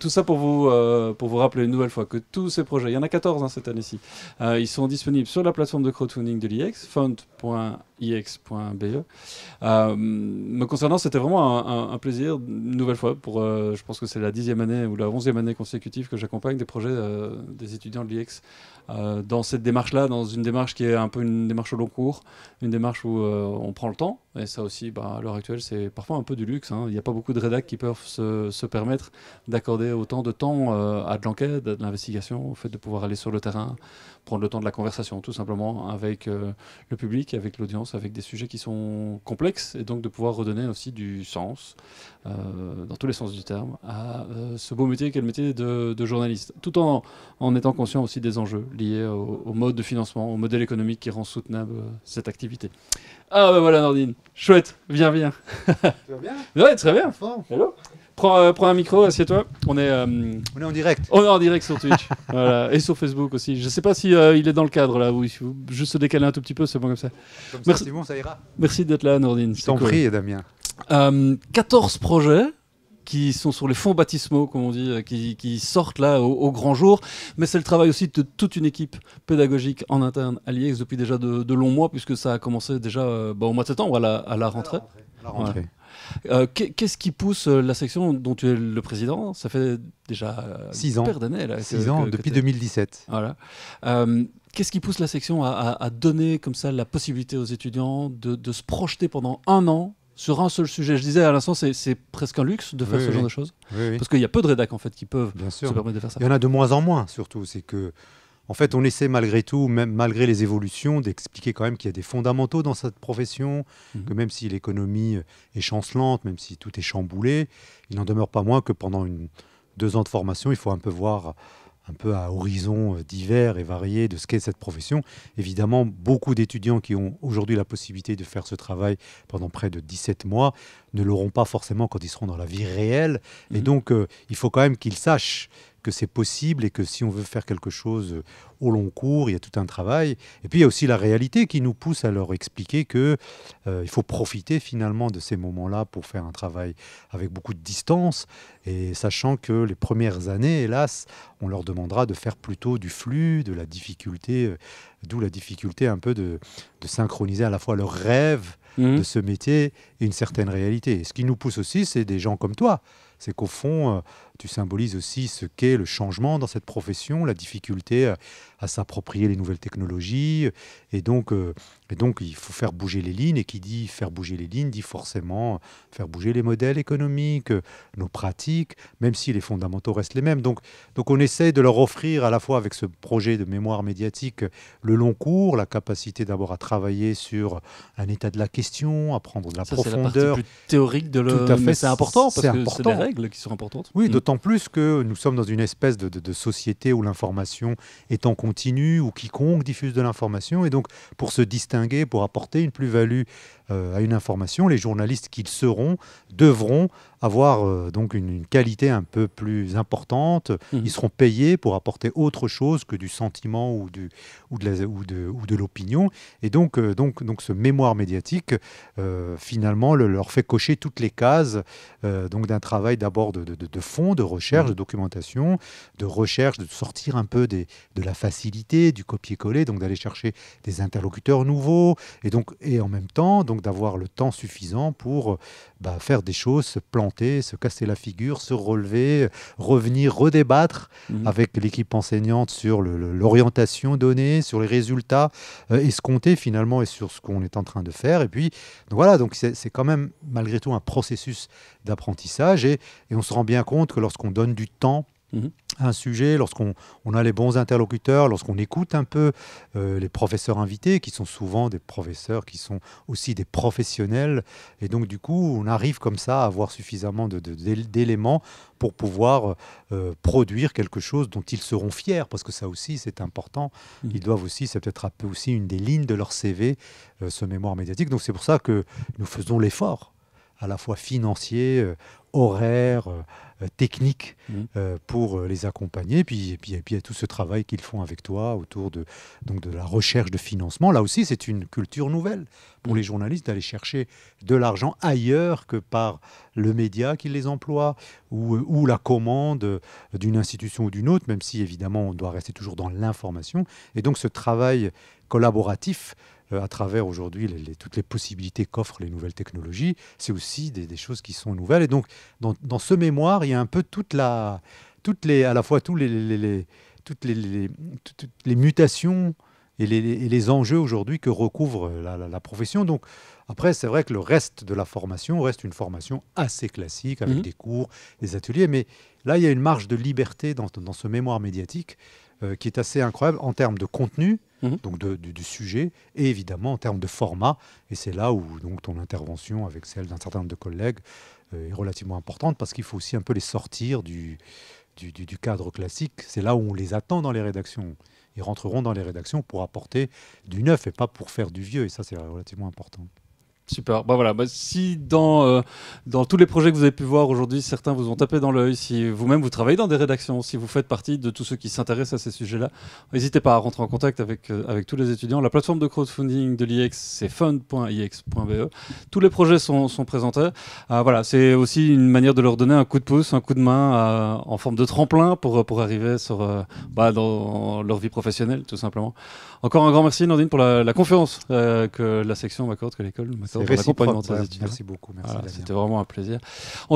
tout ça pour vous, euh, pour vous rappeler une nouvelle fois que tous ces projets, il y en a 14 hein, cette année-ci, euh, ils sont disponibles sur la plateforme de crowdfunding de l'IEX, fund.ix.be. Euh, me concernant, c'était vraiment un, plaisir, une nouvelle fois, pour, je pense que c'est la dixième année ou la onzième année consécutive que j'accompagne des projets des étudiants de l'IEX dans cette démarche-là, dans une démarche qui est un peu une démarche au long cours, une démarche où on prend le temps. Et ça aussi, bah, à l'heure actuelle, c'est parfois un peu du luxe. hein. Il n'y a pas beaucoup de rédacs qui peuvent se, se permettre d'accorder autant de temps euh, à de l'enquête, à de l'investigation, au fait de pouvoir aller sur le terrain, prendre le temps de la conversation, tout simplement, avec euh, le public, avec l'audience, avec des sujets qui sont complexes, et donc de pouvoir redonner aussi du sens, euh, dans tous les sens du terme, à ce beau métier qu'est le métier de, de journaliste, tout en, en étant conscient aussi des enjeux liés au, au mode de financement, au modèle économique qui rend soutenable cette activité. Ah ben voilà Nordine, chouette, viens, viens. Tu vas bien? Ouais, très bien. Hello. Prends, euh, prends un micro, assieds-toi. On est, euh, On est en direct. on est en direct sur Twitch voilà. et sur Facebook aussi. Je sais pas si euh, il est dans le cadre là, ou il faut juste se décaler un tout petit peu, c'est bon comme ça. Comme Merci. ça, bon, ça ira. Merci d'être là, Nordine. Je t'en cool. prie, Damien. Euh, 14 projets qui sont sur les fonds baptismaux, comme on dit, qui, qui sortent là au, au grand jour. Mais c'est le travail aussi de toute une équipe pédagogique en interne à l'IEX depuis déjà de, de longs mois, puisque ça a commencé déjà euh, bah, au mois de septembre, à la, à la rentrée. À la rentrée. Euh, qu'est- Qu'est-ce qui pousse euh, la section dont tu es le président? Ça fait déjà euh, Six ans. d'années. que- Six ans, que- depuis t'es- 2017. Voilà. Euh, Qu'est-ce qui pousse la section à, à- à donner comme ça la possibilité aux étudiants de, de se projeter pendant un an sur un seul sujet? Je disais à l'instant, c'est presque un luxe de faire Oui, ce oui. genre de choses. Oui. Parce qu'il y a peu de rédacs en fait qui peuvent Bien se sûr. permettre de faire ça. Il y en a de moins en moins, surtout. C'est que, en fait, on essaie malgré tout, même malgré les évolutions, d'expliquer quand même qu'il y a des fondamentaux dans cette profession, Mhm. que même si l'économie est chancelante, même si tout est chamboulé, il n'en demeure pas moins que pendant une, deux ans de formation, il faut un peu voir un peu à horizon euh, divers et variés de ce qu'est cette profession. Évidemment, beaucoup d'étudiants qui ont aujourd'hui la possibilité de faire ce travail pendant près de 17 mois ne l'auront pas forcément quand ils seront dans la vie réelle. Et Mhm. donc, euh, il faut quand même qu'ils sachent que c'est possible et que si on veut faire quelque chose au long cours, il y a tout un travail. Et puis il y a aussi la réalité qui nous pousse à leur expliquer que euh, il faut profiter finalement de ces moments-là pour faire un travail avec beaucoup de distance et sachant que les premières années, hélas, on leur demandera de faire plutôt du flux, de la difficulté, euh, d'où la difficulté un peu de, de synchroniser à la fois leurs rêves Mhm. de ce métier et une certaine réalité. Et ce qui nous pousse aussi, c'est des gens comme toi. C'est qu'au fond, euh, tu symbolises aussi ce qu'est le changement dans cette profession, la difficulté euh, à s'approprier les nouvelles technologies. Et donc, euh, et donc, il faut faire bouger les lignes. Et qui dit faire bouger les lignes dit forcément faire bouger les modèles économiques, euh, nos pratiques, même si les fondamentaux restent les mêmes. Donc, donc on essaie de leur offrir à la fois avec ce projet de mémoire médiatique le long cours, la capacité d'abord à travailler sur un état de la question, à prendre de la Ça, c'est la partie profondeur. plus théorique de le. Tout à fait, c'est important parce c'est que c'est des règles qui sont importantes. Oui, Mhm. Plus que nous sommes dans une espèce de, de- de société où l'information est en continu, où quiconque diffuse de l'information. Et donc, pour se distinguer, pour apporter une plus-value euh, à une information, les journalistes qu'ils seront devront avoir euh, donc une, une qualité un peu plus importante. Mhm. Ils seront payés pour apporter autre chose que du sentiment ou, du, ou de la- ou de, ou de l'opinion. Et donc, euh, donc, donc, ce mémoire médiatique, finalement, le- leur fait cocher toutes les cases donc d'un travail d'abord de, de, de- de fond, de recherche, Mhm. de documentation, de recherche, de sortir un peu des, de la facilité, du copier-coller, donc d'aller chercher des interlocuteurs nouveaux, et donc et en même temps donc d'avoir le temps suffisant pour euh, bah, faire des choses, se planter, se casser la figure, se relever, revenir, redébattre Mhm. avec l'équipe enseignante sur l'orientation donnée, sur les résultats euh, escomptés finalement et sur ce qu'on est en train de faire. Et puis donc voilà, donc c'est c'est quand même malgré tout un processus d'apprentissage et, et on se rend bien compte que lorsqu'on donne du temps Mhm. un sujet, lorsqu'on on a les bons interlocuteurs, lorsqu'on écoute un peu euh, les professeurs invités, qui sont souvent des professeurs qui sont aussi des professionnels, et donc du coup on arrive comme ça à avoir suffisamment de- de- d'é- d'éléments pour pouvoir euh, produire quelque chose dont ils seront fiers, parce que ça aussi c'est important. Mhm. Ils doivent aussi, c'est peut-être un peu aussi une des lignes de leur CV, euh, ce mémoire médiatique. Donc c'est pour ça que nous faisons l'effort à la fois financiers, horaires, techniques Mhm. pour les accompagner. Et puis, et puis, et puis il y a tout ce travail qu'ils font avec toi autour de, donc de la recherche de financement. Là aussi, c'est une culture nouvelle pour les journalistes d'aller chercher de l'argent ailleurs que par le média qui les emploie ou, ou la commande d'une institution ou d'une autre, même si évidemment on doit rester toujours dans l'information. Et donc ce travail collaboratif euh, à travers aujourd'hui les- les- toutes les possibilités qu'offrent les nouvelles technologies, c'est aussi des, des choses qui sont nouvelles. Et donc dans, dans ce mémoire, il y a un peu toute la, toutes les, à la fois tous les, les- les- toutes les, toutes- mutations et les, et les enjeux aujourd'hui que recouvre la, la- la profession. Donc après, c'est vrai que le reste de la formation reste une formation assez classique avec Mhm. des cours, des ateliers, mais là, il y a une marge de liberté dans, dans ce mémoire médiatique euh, qui est assez incroyable en termes de contenu, Mhm. donc de- du, du sujet, et évidemment en termes de format. Et c'est là où donc ton intervention avec celle d'un certain nombre de collègues euh, est relativement importante parce qu'il faut aussi un peu les sortir du, du, du- du cadre classique. C'est là où on les attend dans les rédactions. Ils rentreront dans les rédactions pour apporter du neuf et pas pour faire du vieux. Et ça, c'est relativement important. Super. Bah voilà. Bah, si dans euh, dans tous les projets que vous avez pu voir aujourd'hui, certains vous ont tapé dans l'œil, si vous-même vous travaillez dans des rédactions, si vous faites partie de tous ceux qui s'intéressent à ces sujets-là, n'hésitez pas à rentrer en contact avec euh, avec tous les étudiants. La plateforme de crowdfunding de l'IEX, c'est fund.iex.be. Tous les projets sont, présentés. Euh, voilà, c'est aussi une manière de leur donner un coup de pouce, un coup de main en forme de tremplin pour pour arriver sur bah, dans leur vie professionnelle, tout simplement. Encore un grand merci, Nordine, pour la, la conférence que la section m'accorde, que l'école m'accorde Réciproque. Merci beaucoup. Merci, Voilà. C'était vraiment un plaisir.